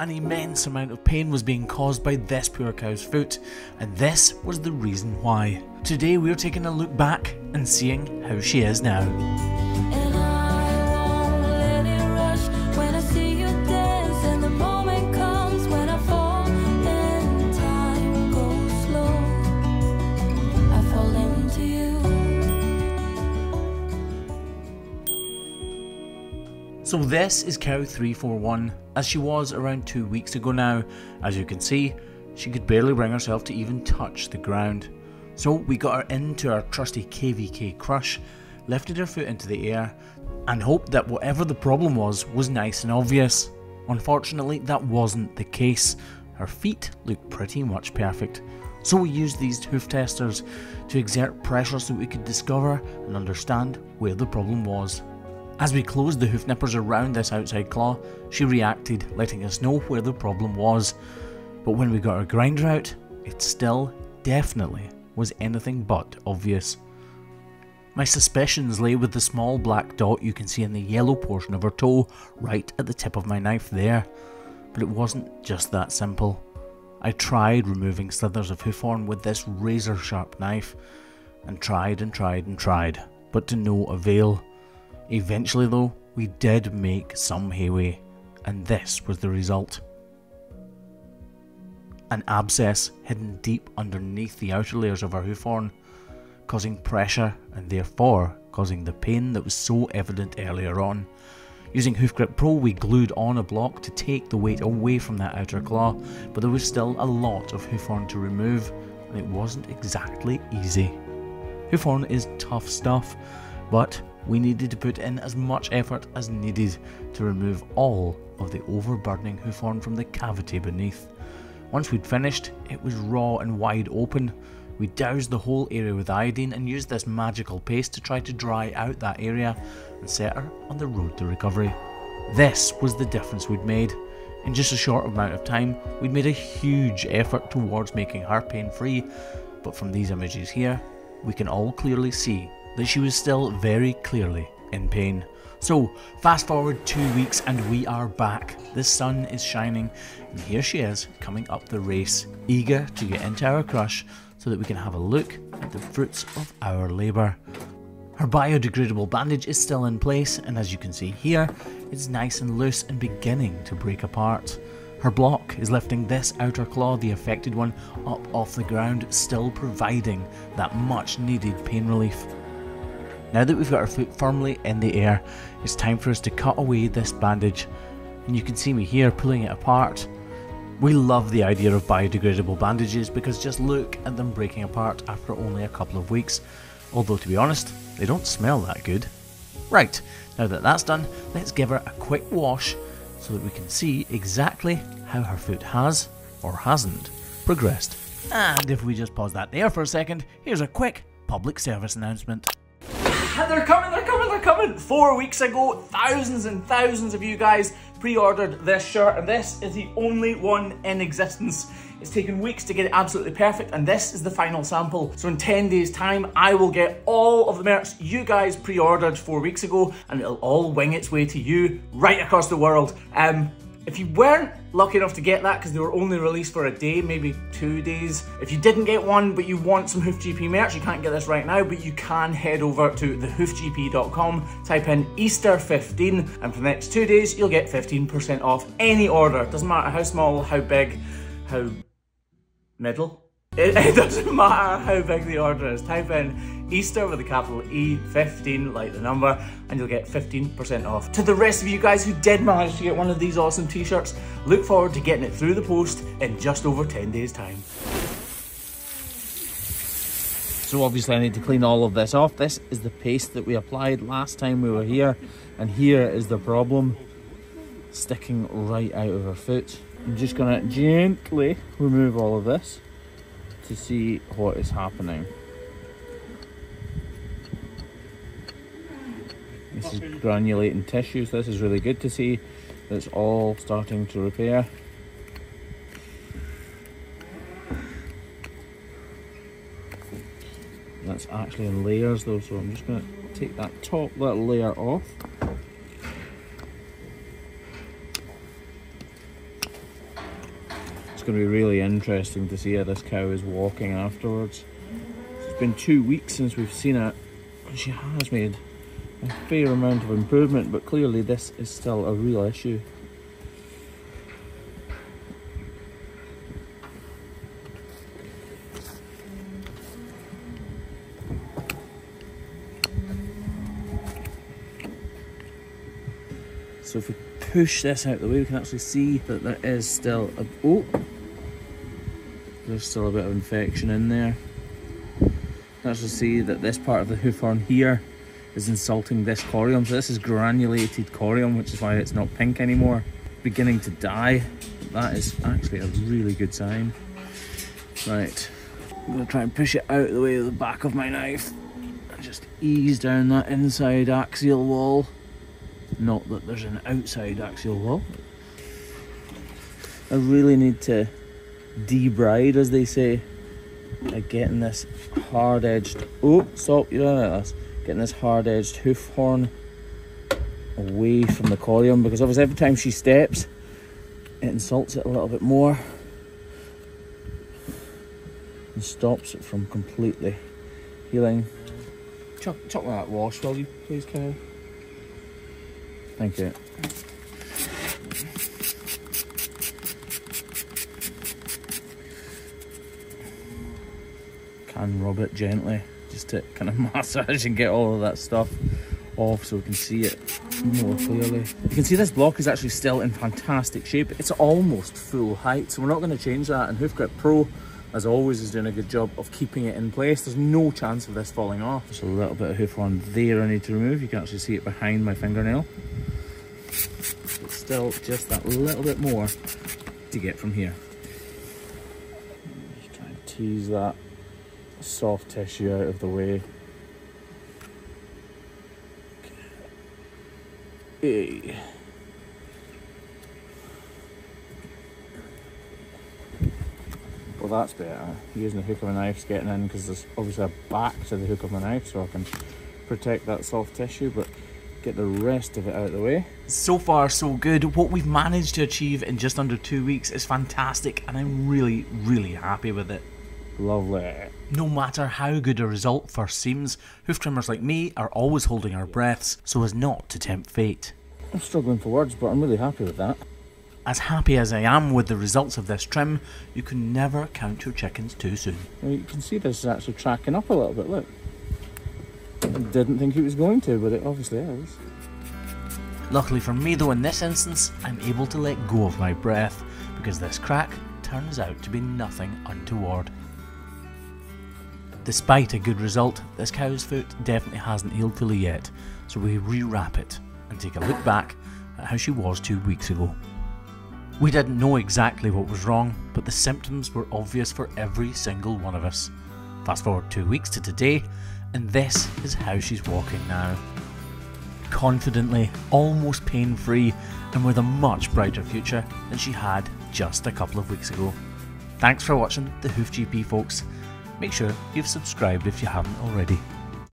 An immense amount of pain was being caused by this poor cow's foot, and this was the reason why. Today we're taking a look back and seeing how she is now. So this is cow 341, as she was around two weeks ago now. As you can see, she could barely bring herself to even touch the ground. So we got her into our trusty KVK crush, lifted her foot into the air, and hoped that whatever the problem was was nice and obvious. Unfortunately, that wasn't the case. Her feet looked pretty much perfect. So we used these hoof testers to exert pressure so we could discover and understand where the problem was. As we closed the hoof nippers around this outside claw, she reacted, letting us know where the problem was. But when we got our grinder out, it still, definitely, was anything but obvious. My suspicions lay with the small black dot you can see in the yellow portion of her toe, right at the tip of my knife there. But it wasn't just that simple. I tried removing slithers of hoof horn with this razor sharp knife, and tried and tried and tried, but to no avail. Eventually, though, we did make some headway, and this was the result. An abscess hidden deep underneath the outer layers of our hoof horn, causing pressure and therefore causing the pain that was so evident earlier on. Using Hoof Grip Pro, we glued on a block to take the weight away from that outer claw, but there was still a lot of hoof horn to remove, and it wasn't exactly easy. Hoof horn is tough stuff, but we needed to put in as much effort as needed to remove all of the overburdening hoofhorn from the cavity beneath. Once we'd finished, it was raw and wide open. We doused the whole area with iodine and used this magical paste to try to dry out that area and set her on the road to recovery. This was the difference we'd made. In just a short amount of time, we'd made a huge effort towards making her pain free, but from these images here, we can all clearly see that she was still very clearly in pain. So, fast forward two weeks and we are back. The sun is shining, and here she is coming up the race, eager to get into our crush so that we can have a look at the fruits of our labour. Her biodegradable bandage is still in place, and as you can see here, it's nice and loose and beginning to break apart. Her block is lifting this outer claw, the affected one, up off the ground, still providing that much needed pain relief. Now that we've got our foot firmly in the air, it's time for us to cut away this bandage. And you can see me here pulling it apart. We love the idea of biodegradable bandages because just look at them breaking apart after only a couple of weeks. Although to be honest, they don't smell that good. Right, now that that's done, let's give her a quick wash so that we can see exactly how her foot has, or hasn't, progressed. Ah. And if we just pause that there for a second, here's a quick public service announcement. They're coming, they're coming, they're coming! Four weeks ago, thousands and thousands of you guys pre-ordered this shirt, and this is the only one in existence. It's taken weeks to get it absolutely perfect, and this is the final sample. So in 10 days time, I will get all of the merch you guys pre-ordered four weeks ago, and it'll all wing its way to you right across the world. Um, if you weren't lucky enough to get that because they were only released for a day, maybe two days, if you didn't get one but you want some HoofGP merch, you can't get this right now, but you can head over to thehoofgp.com, type in Easter15, and for the next two days, you'll get 15% off any order. Doesn't matter how small, how big, how middle. It, it, doesn't matter how big the order is. Type in Easter with a capital E 15, like the number, and you'll get 15% off. To the rest of you guys who did manage to get one of these awesome t-shirts, look forward to getting it through the post in just over 10 days time. So obviously I need to clean all of this off. This is the paste that we applied last time we were here, and here is the problem. Sticking right out of her foot. I'm just gonna gently remove all of this to see what is happening. This is granulating tissues. This is really good to see. It's all starting to repair. That's actually in layers though, so I'm just going to take that top little layer off. It's going to be really interesting to see how this cow is walking afterwards. It's been two weeks since we've seen it, and she has made a fair amount of improvement, but clearly this is still a real issue. So if we push this out the way, we can actually see that there is still a oh, there's still a bit of infection in there. You can actually see that this part of the hoof horn here is insulting this corium. So this is granulated corium, which is why it's not pink anymore. Beginning to die. That is actually a really good sign. Right, I'm gonna try and push it out of the way of the back of my knife and just ease down that inside axial wall. Not that there's an outside axial wall. I really need to debride, as they say, by getting this hard edged. Oh, stop! You don't like this. Getting this hard edged hoof horn away from the corium because obviously every time she steps, it insults it a little bit more and stops it from completely healing. Chuck, chuck that wash, will you, please, Kyle? Thank you. Can rub it gently just to kind of massage and get all of that stuff off so we can see it more clearly. You can see this block is actually still in fantastic shape. It's almost full height, so we're not going to change that. And Hoof Grip Pro, as always, is doing a good job of keeping it in place. There's no chance of this falling off. There's a little bit of hoof on there I need to remove. You can actually see it behind my fingernail. Still just that little bit more to get from here. Just try and tease that soft tissue out of the way. Hey. Well, that's better. Using the hook of a knife's getting in because there's obviously a back to the hook of my knife, so I can protect that soft tissue, but get the rest of it out of the way. So far, so good. What we've managed to achieve in just under two weeks is fantastic, and I'm really, really happy with it. Lovely. No matter how good a result first seems, hoof trimmers like me are always holding our breaths so as not to tempt fate. I'm struggling for words, but I'm really happy with that. As happy as I am with the results of this trim, you can never count your chickens too soon. Well, you can see this is actually tracking up a little bit, look. Didn't think it was going to, but it obviously is. Luckily for me though in this instance, I'm able to let go of my breath because this crack turns out to be nothing untoward. Despite a good result, this cow's foot definitely hasn't healed fully yet, so we rewrap it and take a look back at how she was two weeks ago. We didn't know exactly what was wrong, but the symptoms were obvious for every single one of us. Fast forward two weeks to today, and this is how she's walking now. Confidently, almost pain free, and with a much brighter future than she had just a couple of weeks ago. Thanks for watching the Hoof GP folks. Make sure you've subscribed if you haven't already.